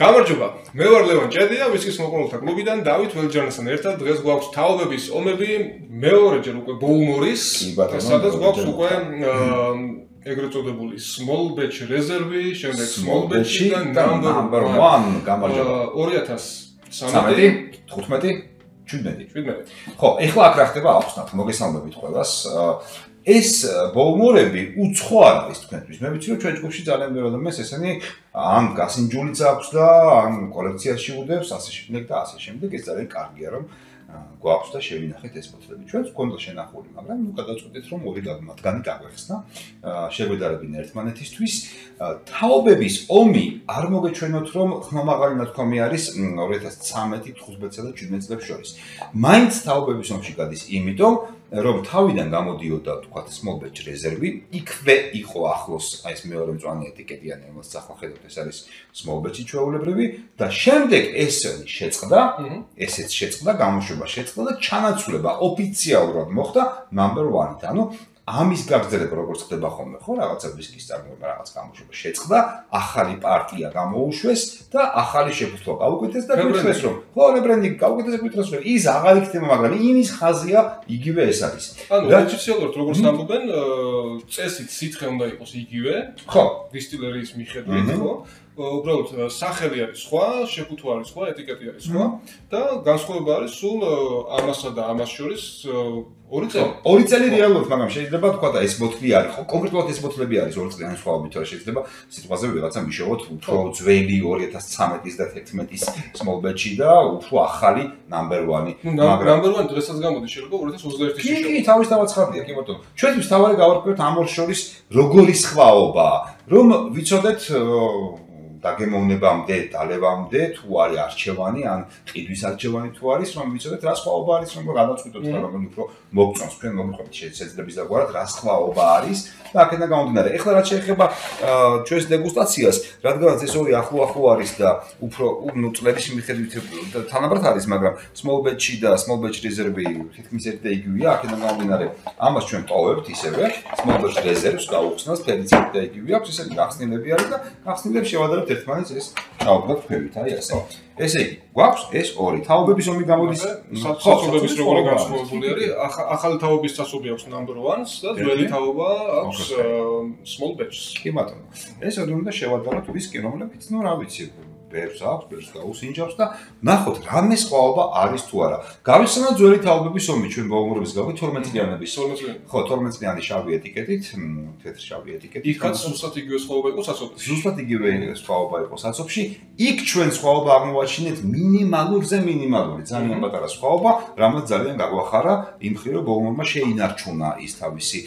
გამარჯობა. მე ვარ ლევან ჭედია, ვისკის მოყოლთა კლუბიდან დავით ველჯანესთან ერთად დღეს გვაქვს თაობების ომები მეორეჯერ უკვე ბოუმორის, სადაც გვაქვს უკვე ეგრეთ წოდებული small batch reserve, შემდეგ small batch და number 1 გამარჯობა. 2013, 15, 17. 17. ხო, ეხლა აქ რა ხდება აუხსნათ, მოგესალმებით ყველას. ეს ბოუმორები უცხო არის თქვენთვის. მე ვიცი რომ ჩვენ ჯგუფში ძალიან ბევრი ადამიანს ესენი ან გასინჯულიც აქვს და ან კოლექციაში უდევს, ასე შემდეგ და ასე შემდეგ. ეს ძალიან კარგია რომ გვაქვს და შევინახეთ ეს ფოტოები. ჩვენც გქონდა შენახული, მაგრამ ნუ გადაწყვეტეთ რომ ორი მათგანი დაგვეხსნა. შეგვედარებინა ერთმანეთისთვის. თაობების ომი არ მოგეჩვენოთ რომ ხმამაღალი ნათქვამი არის 2013-15 და 17 წლებს შორის. მაინც თაობების ომში გადის, იმიტომ რომ თავიდან გამოდიოდა თქვა small batch reserve, იქვე იყო ახლოს აი ეს მეორე მწვანე ეტიკეტიანი, რომელსაც ახლა ხედავთ, ეს არის small batch-ი ჩვეულებრივი და შემდეგ ეს შეწყდა, ესეც შეწყდა, გამოშვება შეწყდა და ჩანაცვლება ოფიციალურად მოხდა number 1-ით. ანუ ამის გაგრძელება როგორც ხდება ხოლმე ხო რაღაცა ვისკის წარმოება რაღაც გამოშვება. შეწყდა ახალი პარტია გამოუშვეს და ახალი შეფუთვა გაუკეთეს და გითხრეს რომ ხო რებრენდინგი გაუკეთეს გითხრეს რომ ის აღარ იქნება მაგრამ იმის ხაზია იგივე ეს არის. ანუ ოფიციალურად როგორც ამბობენ წესით სითხე უნდა იყოს იგივე. ხო. დისტილერიის მიხედვით ხო უბრალოდ სახელი არის სხვა, შეფუთვა არის სხვა, ეტიკეტი არის სხვა და განსხვავება არის სულ ამასა და ამას შორის ორი წელი. ორი წელი რეალურად, მაგრამ შეიძლება თქვა და ეს ბოთლი არის ხო? კონკრეტულად ეს ბოთლები არის ორი წლიანი სხვაობით, რა შეიძლება სიტყვაზე ვიღაცა მიშოვოთ უფრო ძველი 2013-ის და 11-ის small batch-ი და უფრო ახალი number 1-ი. მაგრამ number 1 დღესაც გამოდის შეიძლება 2021-ის შეშო. კი, კი, თავის დავაცხადია, კი ბატონო. ჩვენთვის თავარი გავარკვევთ ამ ორ შორის როგორი სხვაობა, რომ ვიცოდეთ დაგემოვნებამდე, დალევამდე თუ არის არჩევანი, ან ყიდვის არჩევანი თუ არის, რომ ვიცოდეთ რა სხვაობა არის, რომ გადაწყვიტოთ რა რომ უფრო მოგწონს თქვენ მომიყვებით შეცდების დაგვარად რა სხვაობა არის და აქედან გამომდინარე. ეხლა რაც შეეხება ჩვენს დეგუსტაციას, რადგანაც ეს ორი ახლო ახლო არის და უფრო ნუ წლების მიხედვით თანაბრად არის, მაგრამ small batch და small batch reserve თითქმის ერთი და იგივეა, აქედან გამომდინარე. ამას ჩვენ ტოვებთ ისევე, small batch reserve-ს გაუხსნას ფერიც ერთი და იგივეა, ისეთი გახსნილები არის და გახსნილებს შევადარებთ ერთმანეთს ეს თაობად ფევით, აი ასე. ესე იგი, გვაქვს ეს ორი თაობების ომი გამოდის საწობების როგორი განსხვავებული არის? ახალი თაობის წასული აქვს number 1-ს და ძველი თაობა აქვს small batch-ს. კი ბატონო. ეს ორი უნდა შევადაროთ ვისკი, რომლებიც ნუ რა ვიცი, ბერს აქვს, ბერს გაუსინჯავს და ნახოთ რამე სხვაობა არის თუ არა. გავიხსენოთ ძველი თაობების ომი ჩვენ ბაუმურების გავი 12 წლიანების. 12 წლიანი. ხო, 12 წლიანი შავი ეტიკეტით, თეთრი შავი ეტიკეტით. იქაც ზუსტად იგივე სხვაობა იყო საცობში. ზუსტად იგივე სხვაობა იყო საცობში. იქ ჩვენ სხვაობა აღმოვაჩინეთ მინიმალურზე მინიმალური, ძალიან პატარა სხვაობა, რამაც ძალიან გაგვახარა იმ ხრი რომ ბაუმურმა შეინარჩუნა ის თავისი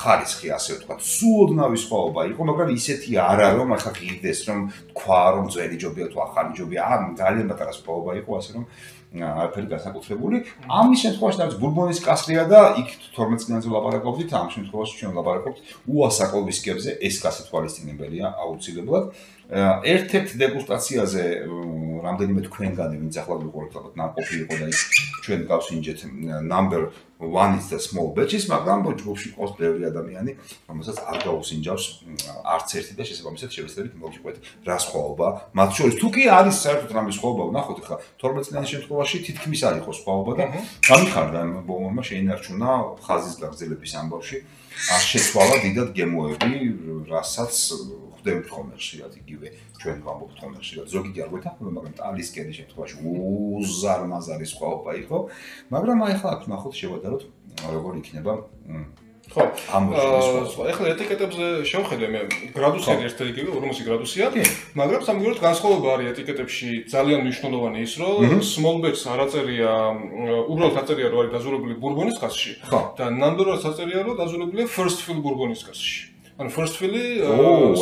ხარისხი, ასე ვთქვათ. სულოდნავი სხვაობა იყო, მაგრამ ისეთი არა რომ ახლა ღირდეს რომ თქვა რომ ძველი ჯობია თუ ახალი ჯობია, ამ ძალიან პატარა სპაობა იყო, ასე რომ არაფერი განსაკუთრებული. ამის შემთხვევაში რაც ბურბონის კასრია და იქ 12 წლიანზე ლაპარაკობდით, ამ შემთხვევაში ჩვენ ლაპარაკობთ უასაკო ვისკებზე, ეს გასათვალისწინებელია აუცილებლად. ერთ-ერთ დეგუსტაციაზე რამდენიმე თქვენგანი ვინც ახლა გიყურებთ ალბათ ნაკოფი იყო და ის ჩვენ გავსინჯეთ number 1 is the small batches მაგრამ ჯგუფში ყავს ბევრი ადამიანი რომელსაც არ გაუსინჯავს არც ერთი და შესაბამისად შევეცდებით მოგიყვეთ რა სხვაობა მათ შორის თუ კი არის საერთოდ რამე სხვაობა ვნახოთ ახლა. 12 წლიანი შემთხვევაში თითქმის არ იყო სხვაობა და გამიხარდა ბოლომმა შეინარჩუნა ხაზის გაგრძელების ამბავში. არ შეცვალა დიდად გემოები რასაც ხვდებით ხოლმე შეიძლება იგივე ჩვენ ვამბობთ ხოლმე შეიძლება ზოგი კი არ გვეთანხმება მაგრამ ტალის კედი შემთხვევაში უზარმაზარი სხვაობა იყო. მაგრამ აი ახლა აქ ნახოთ შევადაროთ როგორ იქნება ხო ამოშენს ახლა ეტიკეტებზე შევხედე მე გრადუსები ერთ იგივე 40 გრადუსია მაგრამ სამგოროდ განსხვავება არის ეტიკეტებში ძალიან მნიშვნელოვანი ის რომ small batch არაწერია უბრალოდ აწერია რომ არის დაზურებული ბურბონის კასში და 1 აწერია რომ დაზურებულია first fill ბურბონის კასში ანუ first fill-ი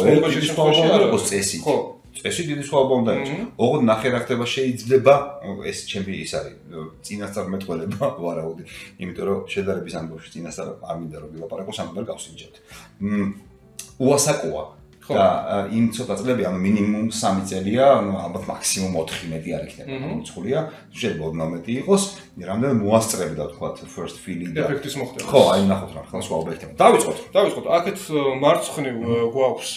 სულბაჩის ფაუნა არ იყოს წესი. ხო. წესი დიდი სხვაობა უნდა იყოს. ოღონდ ნახე რა ხდება შეიძლება ეს ჩემი ის არის წინასწარ მეტყველება ვარაუდი. იმიტომ რომ შედარების ამბავში წინასწარ არ მინდა რომ ვილაპარაკო სამბარ გავსინჯებთ. მ უასაკოა. და იმ ცოტა წლები, ანუ მინიმუმ 3 წელია, ანუ ალბათ მაქსიმუმ 4 მეტი არ იქნება, მოწყულია. შეიძლება ოდნავ მეტი იყოს. რამდენი მოასწრებდა თქვა first feeling და ეფექტის მოხდება. ხო, აი ნახოთ რა, ხალხს ვაუბერტებ. დავიწყოთ. დავიწყოთ. აქეთ მარცხნივ გვაქვს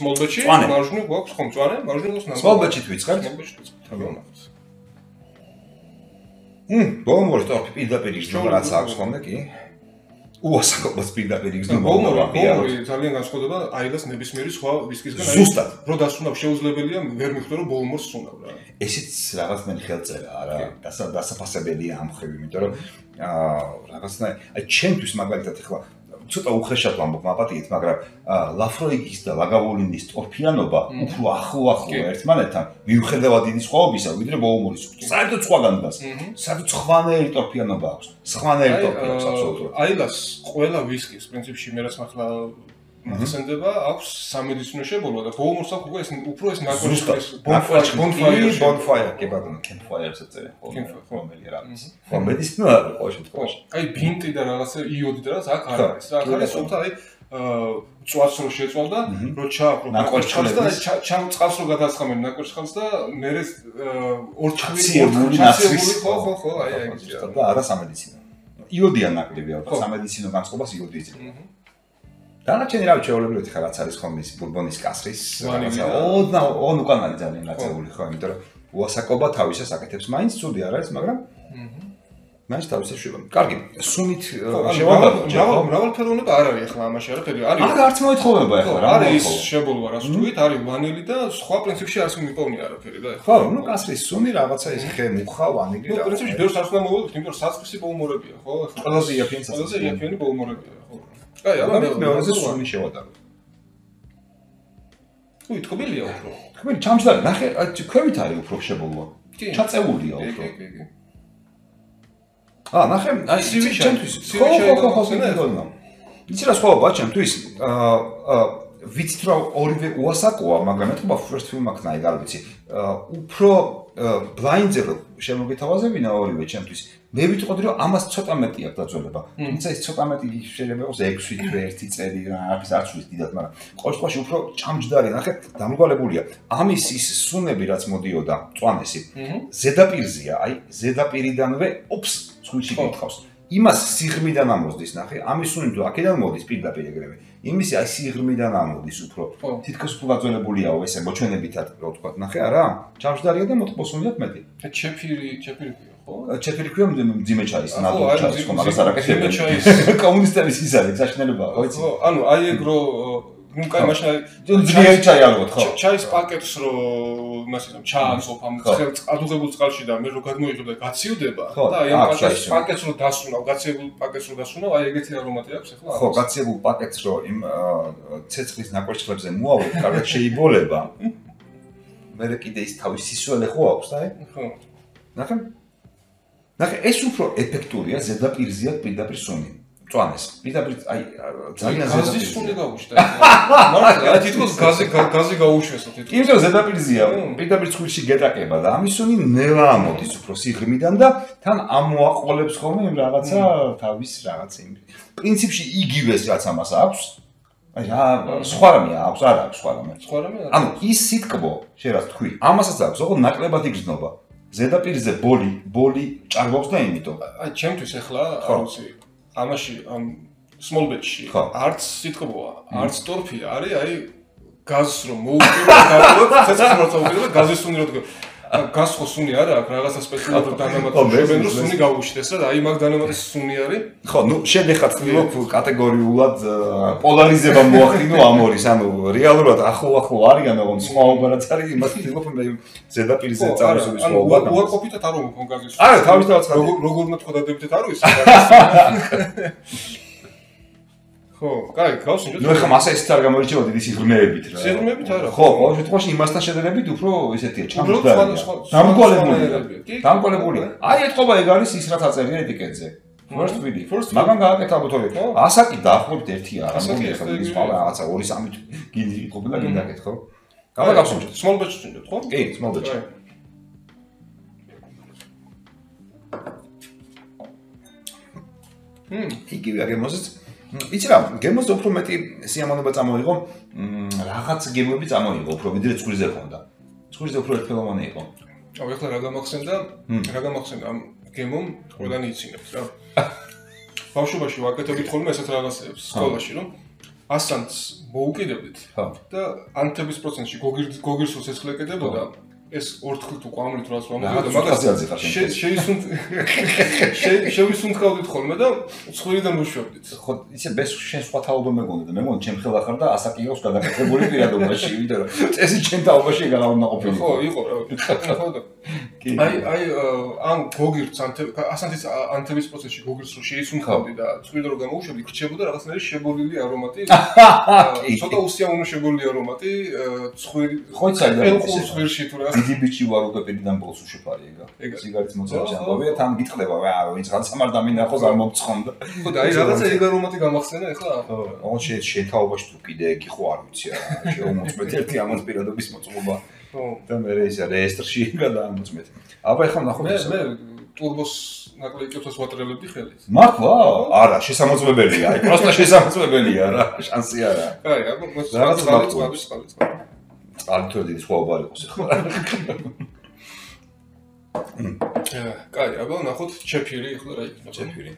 batch-ი, მარჯვნივ გვაქვს ხომ მწვანე, მარჯვნივ გვაქვს small batch-ით ვიწყებთ. batch-ით ვიწყებთ. რა გონახთ? მ, ბოლომდე ტორფი პირდაპირ იგზნობა რაც აქვს ხოლმე კი? უასაკობოს პირდაპირ იგზნობა. ბოლომდე ძალიან განსხვავდება აილას ნებისმიერი სხვა ვისკისგან. ზუსტად. რო დასუნავ შეუძლებელია, ვერ მიხვდე რომ ბოლომორს სუნავ რა. ესეც რაღაცნაირ ხელწერაა რა. დასაფასებელია ამ ხრივ, იმიტომ რომ აა რაღაცნაირ აი ჩემთვის მაგალითად ახლა ცოტა უხეშად ვამბობ მაპატიეთ, მაგრამ ლაფროიგის და ლაგავოლინის ტორფიანობა უფრო ახლო ახლო ერთმანეთთან მიუხედავად დიდი სხვაობისა, ვიდრე ბოუმორის. საერთოდ სხვაგან დგას. საერთოდ სხვანაირი ტორფიანობა აქვს. სხვანაირი ტორფი აქვს აბსოლუტურად. აილას ყველა ვისკის პრინციპში მე რაც მართლა მახსენდება, აქვს სამედიცინო შებოლვა და ბოუმორს აქვს უკვე ეს უფრო ეს ნაკოშკის ბონფაიერ ბონფაიერ ბონფაიერ კი ბატონო კემპფაიერს ეწერე ხო. მომელი რა ხო მედიცინო არ ხო. შემთხვევაში აი ბინტი და რაღაცა იოდი და რაღაც აქ არის. რა აქ არის თუმცა აი წვას რო შეწვალ და რო ჩააკრო ნაკოშკს და ჩამ წყალს რო გადასხამენ ნაკოშკს და მე ეს ორჩხი ორჩხი ხო ხო ხო აი აი და არა სამედიცინო იოდია ნაკლებია და სამედიცინო განწყობას იოდი იძლევა დანარჩენი რა შეულებრივად ხარ რაც არის ხომ ის ბურბონის კასრის რაღაცა ოდნა ონ უკანალი ძალიან გაწეული ხო იმიტომ რომ უასაკობა თავისას აკეთებს. მაინც ცუდი არ არის მაგრამ მაინც თავისას შვება კარგი. სუნით შევაბადო ჯავ მრავალფეროვნება არ არის ახლა ამაში არაფერი არის არა არც მოითხოვება ახლა რა არის შებოლვა რას თქვით არის ვანილი და სხვა პრინციპში არც მიპოვნი არაფერი და ხო ნუ კასრის სუნი რაღაცა ის ხე მუხა ვანილი და პრინციპში ბევრს არც უნდა მოვიდეთ იმიტომ რომ საწყისი ბოლმორებია ხო? ყველაზე იაფიანი საწყისი ყველაზე იაფიანი ბოლმორებია ხო აი, აბა მეორეზე სუნი შევატარო. თუ იტყობილია უფრო. თქვენ ჩამჯდა, ნახე, ქვევით არის უფრო შებოლვა. ჩაწეულია უფრო. კი, კი, კი. აა, ნახე, აი, სივი ჩემთვის. ხო, ხო, ხო, ხო, ხო. იცი რა სხვაობა ჩემთვის? აა, ვიცით რომ ორივე უასაკოა, მაგრამ ეთქობა first film აქ ნაი, არ ვიცი. უფრო ბლაინდზე რომ შემოგეთავაზებინა ორივე ჩემთვის, მე ვიტყოდი რომ ამას ცოტა მეტი აქვს დაძველება. თუმცა ეს ცოტა მეტი შეიძლება იყოს 6 თვე ერთი წელი, არაფერს არ ცulis დიდად, მაგრამ ყოველ შემთხვევაში უფრო ჭამჯდარი, ნახე, დამრგვალებულია. ამის ის სუნები რაც მოდიოდა, წვანესი. ზედაპირზია, აი, ზედაპირიდანვე, ოპს, ცulis გითხავს. იმას სიღრმიდან ამოსდის, ნახე, ამის სუნი თუ აქედან მოდის პირდაპირ ეგრევე. იმისი აი სიღრმიდან ამოდის უფრო. თითქოს უფრო გაძველებულია ესე მოჩვენებითად, რო ვთქვა, ნახე, არა? ჭამჯდარია და მოტყოსუნიათ მეტი. ჩეფირი, ჩეფირი ჩეთილი ქვია მძიმე ჩაის ნატო ჩაის ხომ მაგას არ აკეთებენ კომუნისტების ის არის საშნელება ხო იცი ხო ანუ აი ეგრო ნუ კაი მაშინ ძლიერი ჩაი ალბათ ხო? ჩაის პაკეტს რო მასე ჩააცოფ ამ ადუღებულ წყალში და მე რო გადმოიღებ და გაციუდება და აი ამ პაკეტს პაკეტს რო დასუნავ გაციებულ პაკეტს რო დასუნავ აი ეგეთი არომატი აქვს ახლა ხო გაციებულ პაკეტს რო იმ ცეცხლის ნაკვეთლებზე მოავებ კარგად შეიბოლება. მე კიდე ის თავის სისუალე ხო აქვს და აი? ხო. ნახე. ნახე, ეს უფრო ეფექტურია ზედაპირზია პირდაპირ სუნი. წვანეს. პირდაპირ აი ძალიან ზედაპირზია. გაზი სუნი გაუშვდა. მართლა თითქოს გაზი გაზი გაუშვესო თითქოს. იმიტომ ზედაპირზია პირდაპირ ცხვირში გეტაკება და ამის სუნი ნელა ამოდის უფრო სიღრმიდან და თან ამოაყოლებს ხოლმე იმ რაღაცა თავის რაღაც იმ პრინციპში იგივეს რაც ამას აქვს. აი რა სხვა რამე აქვს, არა აქვს სხვა რამე. სხვა რამე არა. ანუ ის სიტკბო, შენ რა თქვი? ამასაც აქვს, ოღონდ ნაკლებად იგრძნობა. ზედაპირზე ბოლი ბოლი ჭარბობს და იმიტომ აი ჩემთვის ახლა არ ვიცი ამაში ამ small batch-ში არც სიტყვაა არც ტორფია არის აი გაზს რომ მოუწევ და ცეცხლს რომ წავიდე და გაზის უნი რო გასხო სუნი არა აქ რაღაცა სპეციალური დანამატი შევენ რომ სუნი გაუშვდეს და აი მაგ დანამატის სუნი არის. ხო ნუ შედეხათ ვთქვი კატეგორიულად პოლარიზება მოახდინო ამორის ანუ რეალურად ახლო ახლო არიან ოღონ სხვაობა რაც არის იმას ვთქვი მე ზედაპირზე წარსულის სხვაობა ანუ უარყოფითად არ გაზის არა თავისთავად როგორ უნდა თქვა დადებითად არ ვიცი ხო, კაი, გავს ნუ ეხლა მასა ისიც არ გამოირჩევა დიდი სიღრმეებით რა. სიღრმეებით არა. ხო, ყოველ შემთხვევაში იმასთან შედარებით უფრო ესეთია, ჩამდგარია. დამკვალებული. დამკვალებული. აი ეთყობა ეგ არის ის რაც აწერია ეტიკეტზე. first video. მაგან გააკეთა ბუთორი. ასაკი დაახლოებით ერთი არა, მოდი ეხლა ის ყველა რაღაცა 2-3 გინდი ყოფილა გინდაკეთ ხო? გავა გავსუნჯეთ. small batch ვინდოთ ხო? კი, small batch. ჰმ, იგივე აგემოზეც იცი რა, გემოზე უფრო მეტი სიამოვნება წამოიღო, რაღაც გემოები წამოიღო, უფრო ვიდრე ცხვირზე ხონდა. ცხვირზე უფრო ერთფეროვანი იყო. აუ, ეხლა რა გამახსენდა? რა გამახსენდა ამ გემომ ყველანი იცინებს რა. ბავშვობაში ვაკეთებთ ხოლმე ესეთ რაღაცებს სკოლაში, რომ ასანს მოუკიდებდით. ხო. და ანთების პროცესში გოგირ გოგირსოს ეცხლე კედებოდა. ეს ორთქლით უყამრით რას ვამბობ და მაგას შეისუნთ შევისუნთქავდით ხოლმე და ცხვირიდან ვუშვებდით. ხო, იცი ბეს შენ სხვა თაობა მეგონი და მე მგონი ჩემ ხელა ხარ და ასაკიოს გადაკეთებული პირადობაში, იმიტომ რომ წესი ჩემ თაობაში გარავნა ყოფილი. ხო, იყო რა. ხო და აი აი ამ გოგირს ასანთის ანთების პროცესში გოგირს რო შეისუნთქავდი და ცხვირიდან რო გამოუშვებდი, ხრჩებოდა რაღაცნაირი შებოლილი არომატი. ცოტა უსიამოვნო შებოლილი არომატი, ცხვირი ხო იცი და ეს ცხვირში თუ რა დიდი ბიჭი ვარ უკვე პირიდან ბოლოს უშეფარი ეგა. სიგარეტის მოწევში ამბობია, თან გიტყდება, რა, ვინც რაღაცა მარ დამინახოს არ მომწონდა. ხო და აი რაღაცა ეგ არომატი გამახსენა ახლა. ხო, ოღონ შე შეთაობაში თუ კიდე ეგ იყო არ ვიცი რა. შეუმოწმეთ ერთი ამას პირადობის მოწყობა. ხო. და მე ეს რეესტრში გადაამოწმეთ. აბა ახლა ნახოთ ეს. მე ტურბოს ნაკლიკებს ვატრებდი ხელით. მართლა? არა, შესაძლებელია. აი, პროსტა შესაძლებელია რა, შანსი არა. აი, აბა რაღაც რაღაც რაღაც რაღაც წყალი თუ დიდი სხვაობა იყოს ხო? კაი, აბა ნახოთ ჩეფირი ხო რა იქნება? ჩეფირი.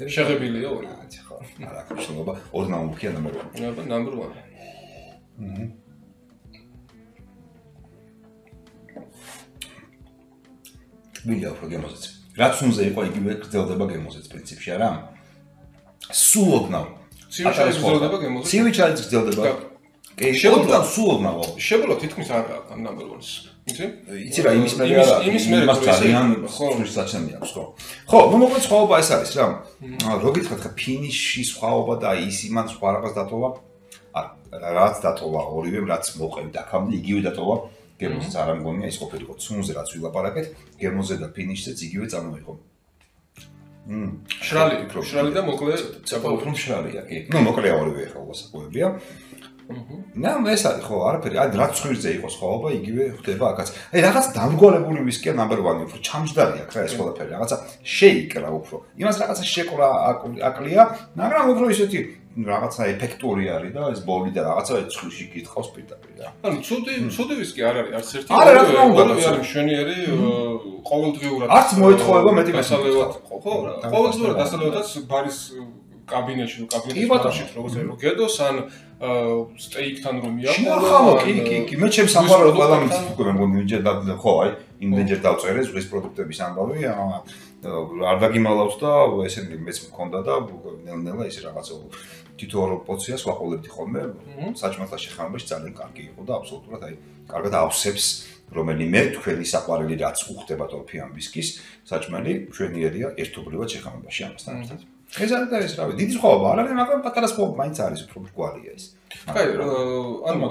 შეღებილია ორი. ხო, არა, ხშობა ორი ნამბურია ნამბერ 1. აბა ნამბერ 1. აჰა. მილია უფრო გემოზეც. რაც უნდა იყო იგივე გრძელდება გემოზეც პრინციპში, არა? სულ ოდნავ. ცივი გრძელდება გემოზეც. ცივი ჩაის გრძელდება. კი, შეგვიძლია სულ მაგო. შეგვიძლია თითქმის არ ამ ნამბერ 1-ს. იცი? იცი რა იმის მერე არა. იმის მერე მას ძალიან სულის საჩემი აქვს, ხო. ხო, ну მოკლედ სხვაობა ეს არის რა. რო გითხრათ ხა ფინიში სხვაობა და ის იმან სხვა რაღაც დატოვა. არა, რაც დატოვა ორივემ რაც მოყევი და ქამდე იგივე დატოვა. გემოზეც არ ამგონია ის ყოფილიყო ცუნზე რაც ვილაპარაკეთ, გემოზე და ფინიშზეც იგივე წარმოიღო. მმ, შრალი, შრალი და მოკლე, ცოტა უფრო შრალია, კი. ну მოკლე ორივე ხო გასაკვირია. და ეს არის ხო არაფერი აი რაც ხვირზე იყოს ხოობა იგივე ხდება აქაც. აი რაღაც დამგვარებული ვისკია ნამბერ 1 უფრო ჩამჯდარი აქ რა ეს ყველაფერი რაღაცა შეიკრა უფრო. იმას რაღაცა შეკრა აკლია მაგრამ უფრო ისეთი რაღაცა ეფექტური არის და ეს ბოლი და რაღაცა ცხლში გითხავს პირდაპირ რა ანუ ცუდი ცუდი ვისკი არ არის არც ერთი არა რა თქმა უნდა არის მშვენიერი ყოველდღიურად არც მოეთხოვება მეტი გასალევად ხო ყოველდღიურად დასალევადაც ბარის კაბინეტში კაბინეტში როგორც რომ გედოს ან სტეიკთან რომ მიაყოლო კი კი კი. მე ჩემს საყვარელ ყველა უკვე მე მგონი ვიჯერ და ხო აი იმდენჯერ დავწერე ზღვის პროდუქტების ამბავი არ დაგიმალავს და ესენი მეც მქონდა და ნელ-ნელა ის რაღაცა თითოეულ პოციას ვაყოლებდი ხოლმე საჭმელთა შეხამებაში ძალიან კარგი იყო და აბსოლუტურად აი კარგად ავსებს რომელიმე თქვენი საყვარელი რაც უხდება ტორფიან ვისკის საჭმელი ჩვენიერია ერთობლივად შეხამებაში ამასთან ერთად ეს არის ეს რავი დიდი სხვაობა. არ არის მაგრამ პატარა სხვაობა მაინც არის უფრო მრგვალია ეს. კაი ანუ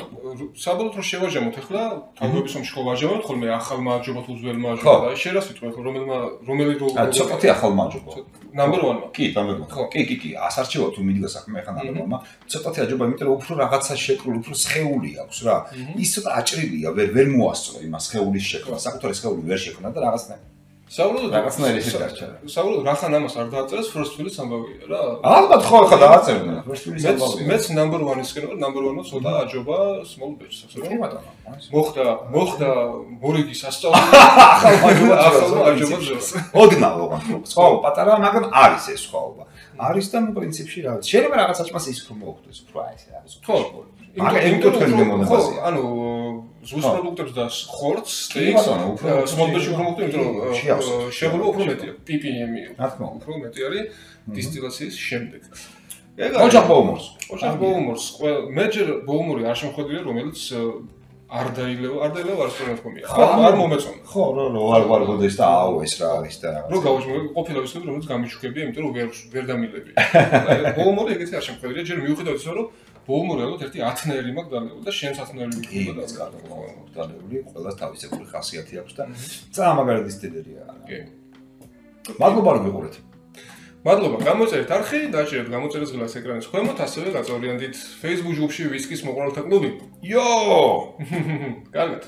საბოლოოდ რომ შევაჟამოთ ახლა თავების რომ შევაჟამოთ ხოლმე ახალ მაჯობოთ უძველმა აჯობა შენ რას ვიტყვი ახლა რომელმა რომელი რო ცოტათი ახალ მაჯობა ნამბერ 1-მა კი ნამბერ 1 კი კი კი ასარჩევოთ თუ მიდგა საქმე ახლა ნამბერ 1-მა ცოტათი აჯობა იმიტომ რომ უფრო რაღაცა შეკრულ უფრო სხეული აქვს რა. ის ცოტა აჭრილია ვერ ვერ მოასწრო იმას სხეულის შექმნა საკუთარი სხეული ვერ შექმნა და რაღაცნაირად საუბრობთ რაღაცნაირი ეს გარჩა. საუბრობთ რახან ამას არ დააწერეს fill-ის ამბავია რა. ალბათ ხო ხა დააწერდნენ first fill-ის ამბავია. მეც number 1-ის კენო number 1-ო ცოტა აჯობა small batch-ს ასე რომ. ბატონო. მოხდა მოხდა მორიგი სასწავლო. ახალ აჯობა ახალ აჯობა ძროს. ოდნავ ოღონდ. ხო პატარა მაგრამ არის ეს ხოვობა. არის და ნუ პრინციპში რა. შეიძლება რაღაც საჭმას ის უფრო მოხდეს უფრო აი ეს არის. ხო. მაგრამ იმიტომ თქვენ გემონებაზე. ანუ ზუს პროდუქტებს და ხორცს, სტეიქს, სმოლბეში უფრო მოხდა, იმიტომ რომ შეღება უფრო მეტია. PPM-ი უფრო მეტი არის დისტილაციის შემდეგ. ეგ არის. ოჯახ ბოუმორს. ოჯახ ბოუმორს. მე ჯერ ბოუმორი არ შემოხვედრია, რომელიც არ დაილევა, არ დაილევა არ სწორად ხომია. ხო, არ მომეწონა. ხო, რო რო არ ვარ გოდეს და აუ ეს რა არის და რა. რო გავუშვი, ყოფილა ვისები, რომელიც გამიჩუქებია, იმიტომ რომ ვერ ვერ დამილებია. ბოუმორი ეგეთი არ შემოხვედრია, ჯერ მიუხედავად ისე რომ ბოუმორი ალბათ ერთი 10-ნაირი მაქვს დალეული და შენც 10-ნაირი მიქნება და კარგი დალეული, ყველა თავისებური ხასიათი აქვს და ძაა მაგარი დისტილერია. კი. მადლობა რომ გიყურეთ. მადლობა, გამოწერეთ არხი, დაჭერეთ გამოწერეთ გლას ეკრანის ქვემოთ, ასევე გაწევრიანდით Facebook ჯგუფში ვისკის მოყვარელთა კლუბი. იო! კარგად.